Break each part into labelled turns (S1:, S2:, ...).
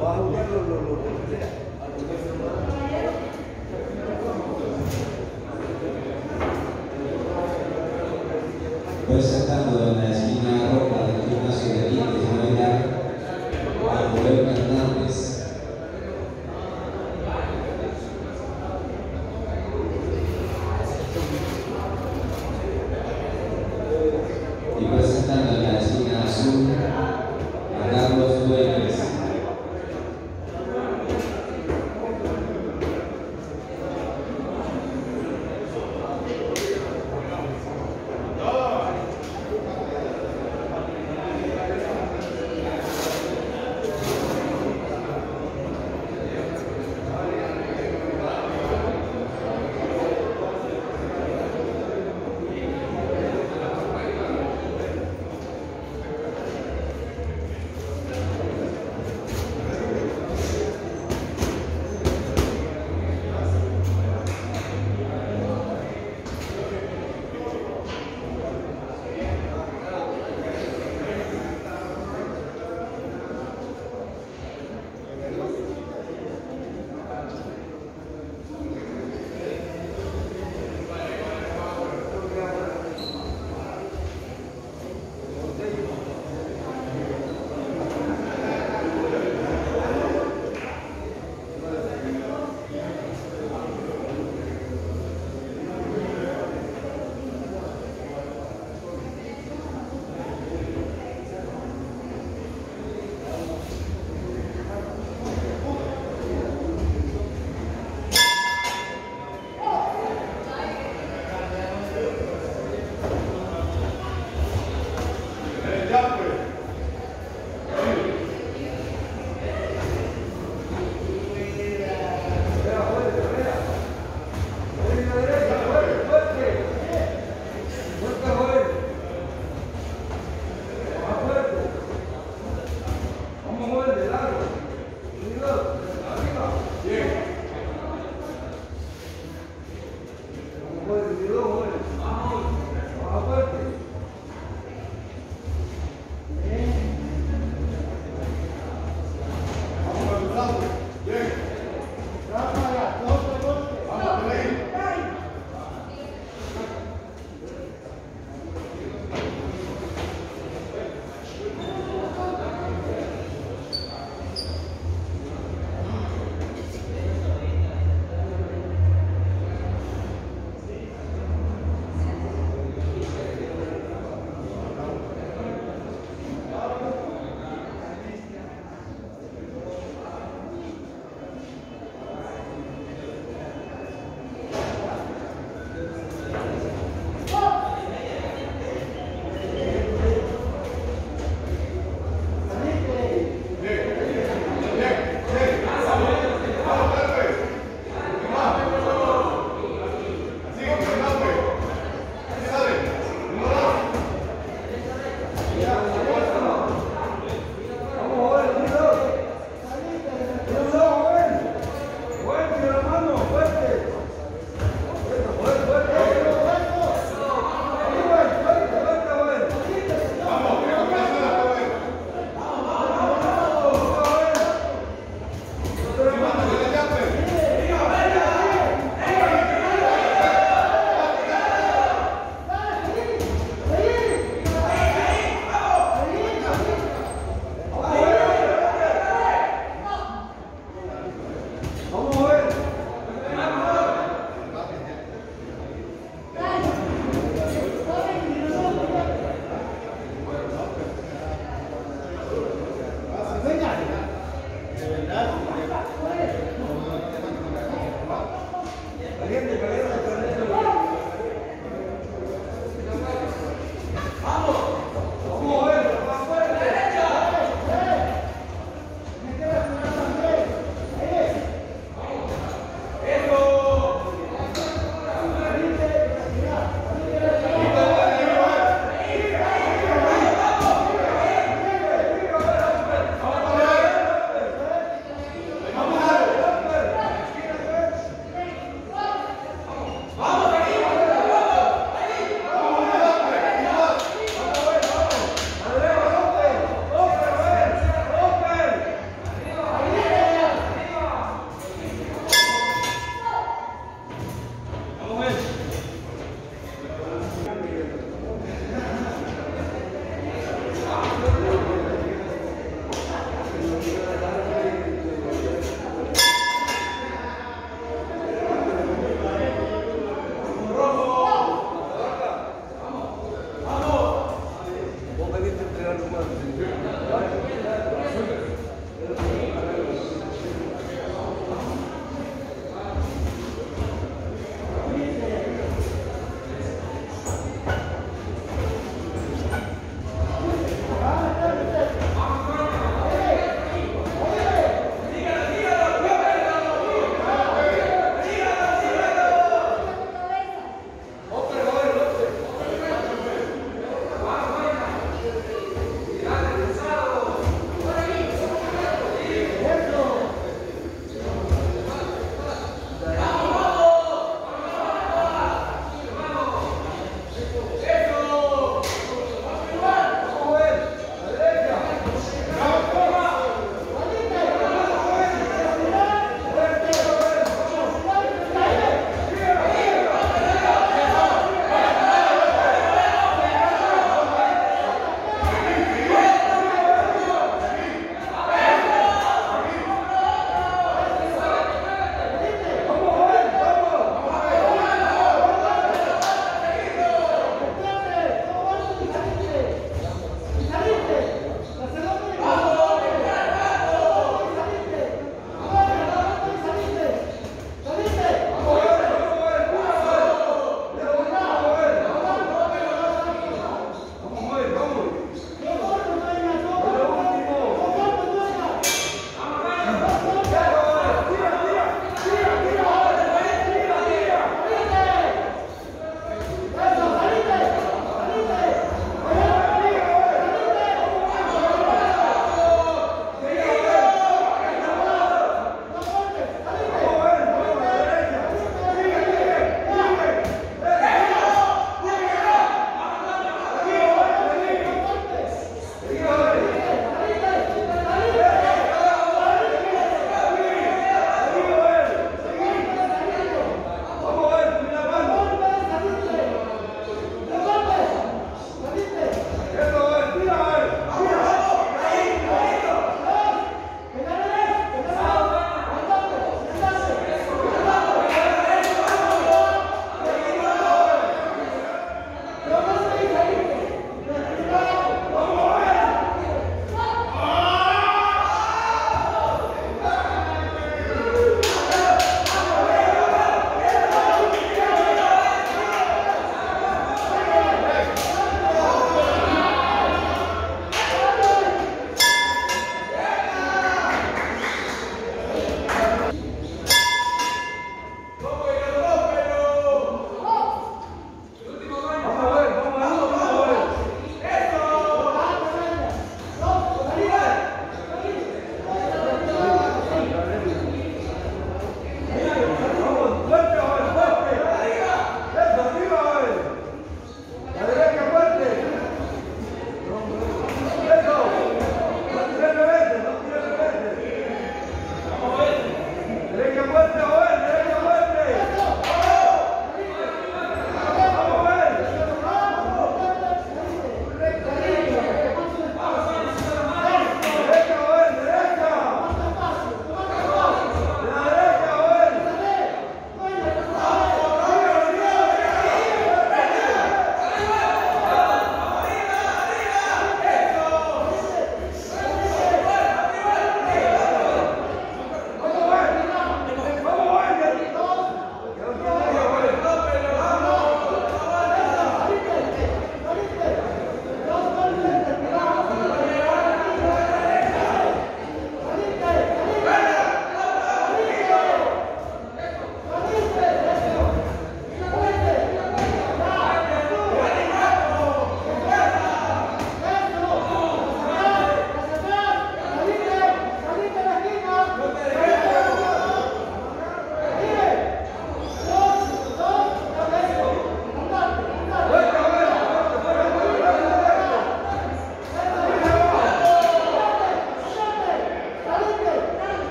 S1: 와우, 뭐 랄랄랄랄.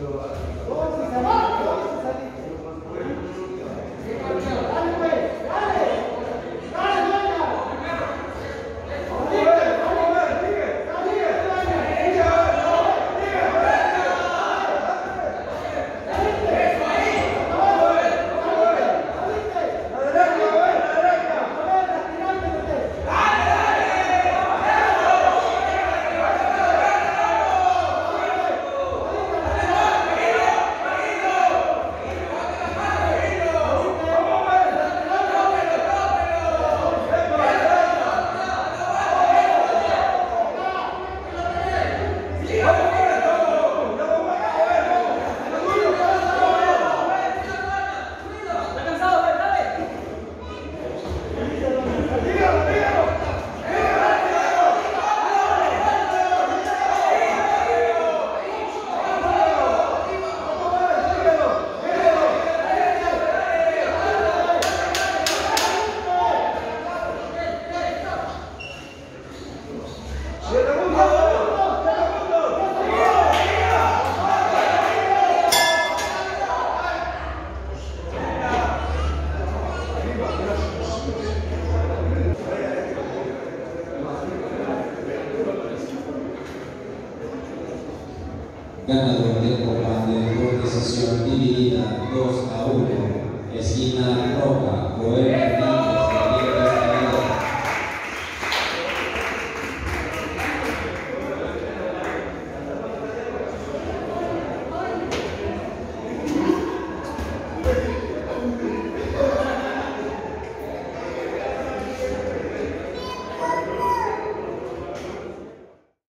S1: それは。Gracias.